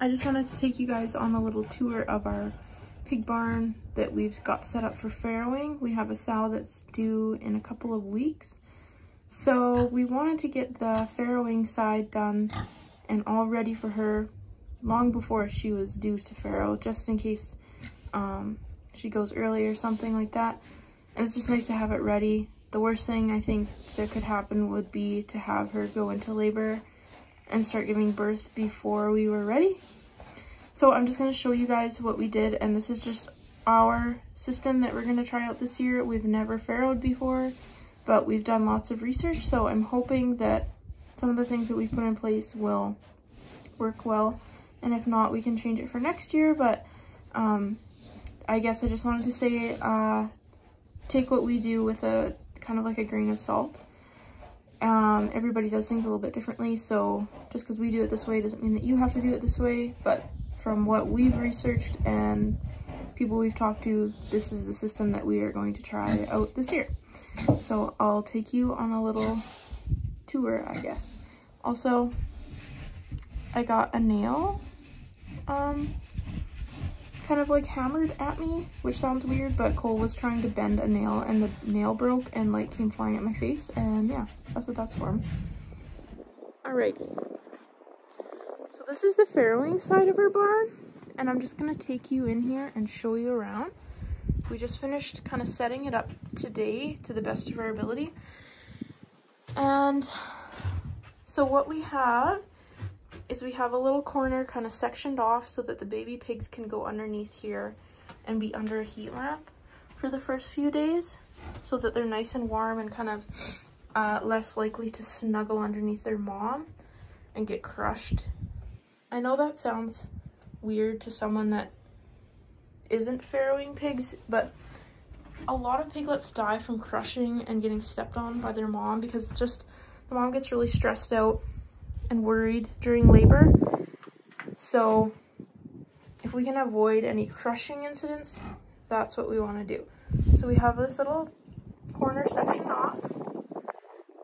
I just wanted to take you guys on a little tour of our pig barn that we've got set up for farrowing. We have a sow that's due in a couple of weeks. So we wanted to get the farrowing side done and all ready for her long before she was due to farrow, just in case um, she goes early or something like that. And it's just nice to have it ready. The worst thing I think that could happen would be to have her go into labor and start giving birth before we were ready. So I'm just going to show you guys what we did and this is just our system that we're going to try out this year. We've never farrowed before, but we've done lots of research so I'm hoping that some of the things that we put in place will work well and if not we can change it for next year but um, I guess I just wanted to say uh, take what we do with a kind of like a grain of salt um, everybody does things a little bit differently, so just because we do it this way doesn't mean that you have to do it this way, but from what we've researched and people we've talked to, this is the system that we are going to try out this year. So I'll take you on a little tour, I guess. Also, I got a nail um, kind of like hammered at me, which sounds weird, but Cole was trying to bend a nail and the nail broke and like came flying at my face and yeah, that's what that's for. Alrighty. So this is the farrowing side of our barn and I'm just gonna take you in here and show you around. We just finished kind of setting it up today to the best of our ability. And so what we have is we have a little corner kind of sectioned off so that the baby pigs can go underneath here and be under a heat lamp for the first few days so that they're nice and warm and kind of uh, less likely to snuggle underneath their mom and get crushed. I know that sounds weird to someone that isn't farrowing pigs, but a lot of piglets die from crushing and getting stepped on by their mom because it's just the mom gets really stressed out and worried during labor. So if we can avoid any crushing incidents, that's what we want to do. So we have this little corner section off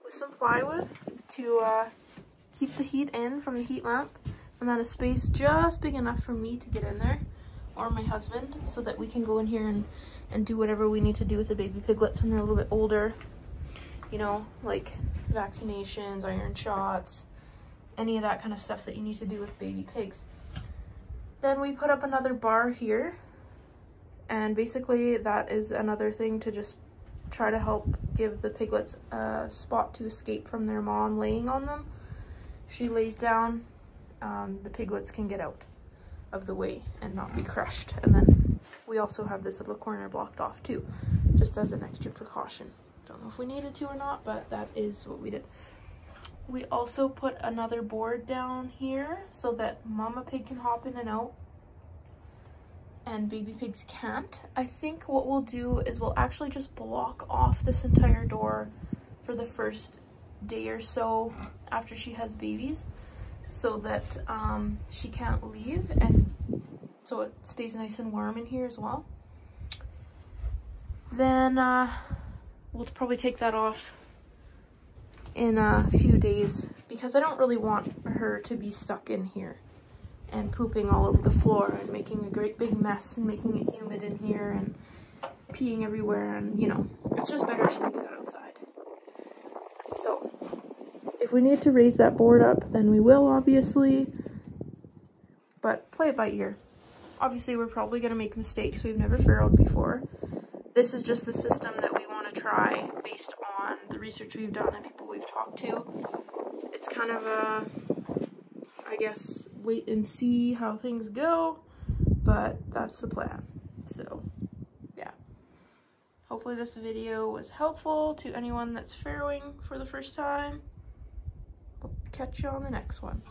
with some plywood to uh, keep the heat in from the heat lamp and then a space just big enough for me to get in there or my husband so that we can go in here and, and do whatever we need to do with the baby piglets when they're a little bit older. You know, like vaccinations, iron shots, any of that kind of stuff that you need to do with baby pigs. Then we put up another bar here and basically that is another thing to just try to help give the piglets a spot to escape from their mom laying on them. She lays down, um, the piglets can get out of the way and not be crushed. And then we also have this little corner blocked off too, just as an extra precaution. Don't know if we needed to or not, but that is what we did. We also put another board down here so that mama pig can hop in and out and baby pigs can't. I think what we'll do is we'll actually just block off this entire door for the first day or so after she has babies so that um, she can't leave and so it stays nice and warm in here as well. Then uh, we'll probably take that off in a few days because I don't really want her to be stuck in here and pooping all over the floor and making a great big mess and making it humid in here and peeing everywhere and you know it's just better if she can do that outside. So if we need to raise that board up then we will obviously. But play it by ear. Obviously we're probably going to make mistakes we've never farrowed before this is just the system that we want to try based on the research we've done and people we've talked to. It's kind of a, I guess, wait and see how things go, but that's the plan. So, yeah. Hopefully this video was helpful to anyone that's farrowing for the first time. We'll catch you on the next one.